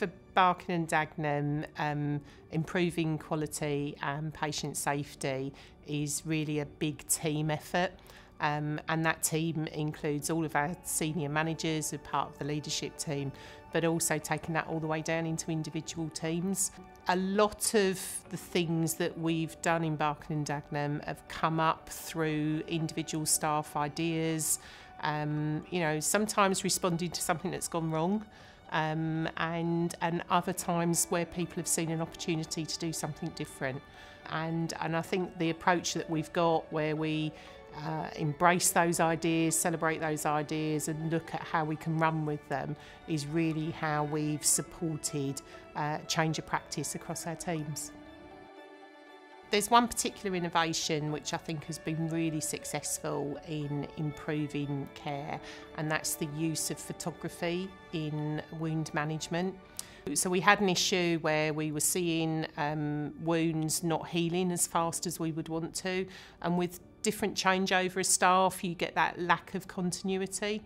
for Barking and Dagenham, um, improving quality and patient safety is really a big team effort. Um, and that team includes all of our senior managers, who are part of the leadership team, but also taking that all the way down into individual teams. A lot of the things that we've done in Barking and Dagenham have come up through individual staff ideas, um, you know, sometimes responding to something that's gone wrong. um, and, and other times where people have seen an opportunity to do something different. And, and I think the approach that we've got where we uh, embrace those ideas, celebrate those ideas, and look at how we can run with them is really how we've supported uh, change of practice across our teams. There's one particular innovation which I think has been really successful in improving care, and that's the use of photography in wound management. So we had an issue where we were seeing um, wounds not healing as fast as we would want to, and with different changeover of staff, you get that lack of continuity.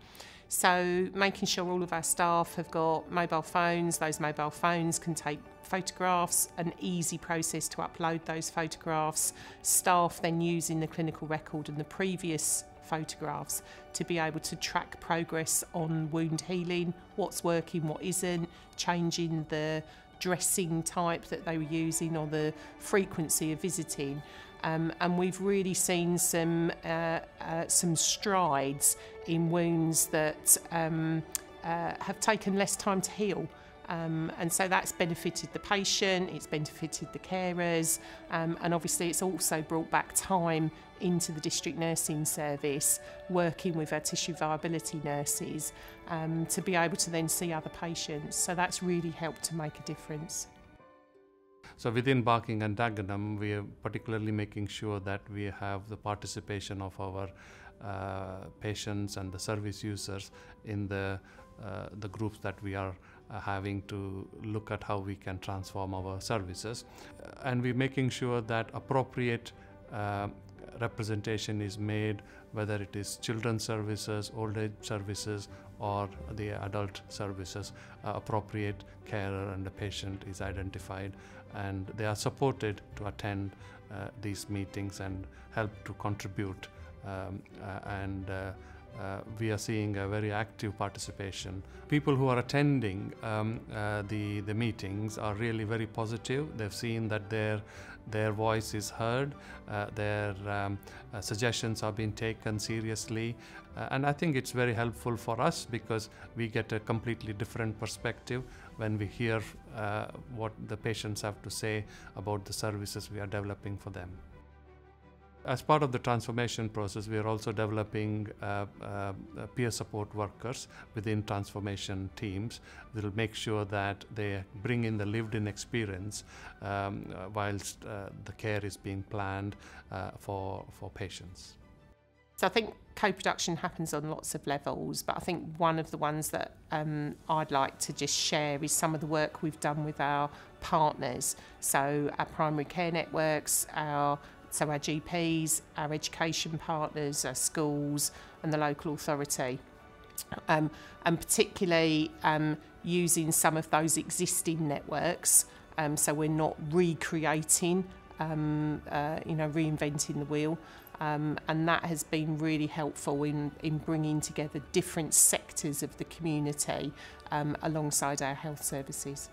So making sure all of our staff have got mobile phones, those mobile phones can take photographs, an easy process to upload those photographs, staff then using the clinical record and the previous photographs to be able to track progress on wound healing, what's working, what isn't, changing the dressing type that they were using or the frequency of visiting. Um, and we've really seen some, uh, uh, some strides in wounds that um, uh, have taken less time to heal. Um, and so that's benefited the patient, it's benefited the carers, um, and obviously it's also brought back time into the district nursing service, working with our tissue viability nurses um, to be able to then see other patients. So that's really helped to make a difference. So within Barking and Dagenham, we are particularly making sure that we have the participation of our uh, patients and the service users in the uh, the groups that we are uh, having to look at how we can transform our services. And we're making sure that appropriate uh, representation is made, whether it is children's services, old age services, or the adult services, uh, appropriate carer and the patient is identified and they are supported to attend uh, these meetings and help to contribute um, uh, and uh, we are seeing a very active participation. People who are attending um, uh, the, the meetings are really very positive. They've seen that their, their voice is heard, uh, their um, uh, suggestions are being taken seriously. Uh, and I think it's very helpful for us because we get a completely different perspective when we hear uh, what the patients have to say about the services we are developing for them. As part of the transformation process, we are also developing uh, uh, peer support workers within transformation teams that will make sure that they bring in the lived in experience um, uh, whilst uh, the care is being planned uh, for, for patients. So I think co-production happens on lots of levels, but I think one of the ones that um, I'd like to just share is some of the work we've done with our partners. So our primary care networks, our so our GPs, our education partners, our schools and the local authority. Um, and particularly um, using some of those existing networks um, so we're not recreating, um, uh, you know, reinventing the wheel. Um, and that has been really helpful in, in bringing together different sectors of the community um, alongside our health services.